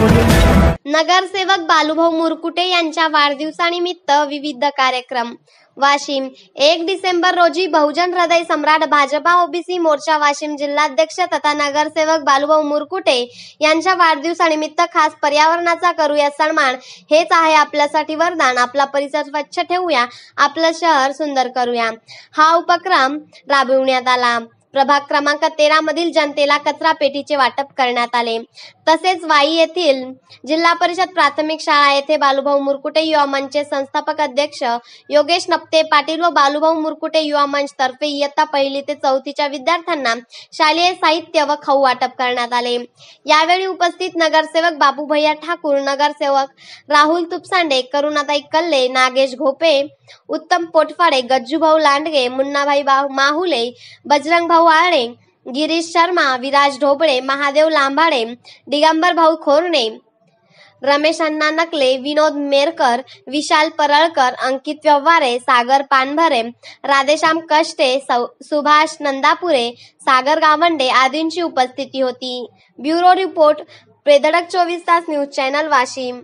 नगरसेवक बालूभाऊ मुरकुटे यांच्या वाढदिवसानिमित्त विविध कार्यक्रम. वाशिम एक डिसेंबर रोजी बहुजन हृदय सम्राट भाजपा ओबीसी मोर्चा वाशिम जिल्हाध्यक्ष तथा नगरसेवक बालूभाऊ मुरकुटे यांच्या वाढदिवसानिमित्त खास पर्यावरणाचा करूया सन्मान. हेच आहे आपल्यासाठी वरदान. आपला परिसर स्वच्छ ठेवूया. आपलं शहर सुंदर करूया. हा उपक्रम राबविण्यात आला. प्रभाग क्रमांक तेरा मधील जनतेला कचरा पेटीचे वाटप करण्यात आले. तसेच वाई येथील जिल्हा परिषद प्राथमिक शाळा येथे बालूभाऊ मुरकुटे युवा मंचचे संस्थापक अध्यक्ष योगेश नप्ते पाटील व बालुभाऊ मुरकुटे युवा मंच तर्फे इयत्ता पहिली ते चौथीच्या विद्यार्थ्यांना शालेय साहित्य व खाऊ वाटप करण्यात आले. यावेळी उपस्थित नगरसेवक बाबू भैया ठाकूर नगरसेवक राहुल तुपसांडे करुणाताई कल्ले नागेश घोपे उत्तम पोटफाडे गज्जूभाऊ लांडगे मुन्नाभाई माहुले बजरंग भाऊ आळे गिरीश शर्मा विराज ढोबळे महादेव लांभाडे दिगंबर भाऊ खोरणे रमेश अण्णा नकले विनोद मेरकर विशाल परळकर अंकित व्यवहारे सागर पानभरे राधेश्याम कष्टे सौ- सुभाष नंदापुरे सागर गावंडे आदींची उपस्थिती होती. ब्युरो रिपोर्ट प्रेदडक चोवीस तास न्यूज चॅनल वाशिम.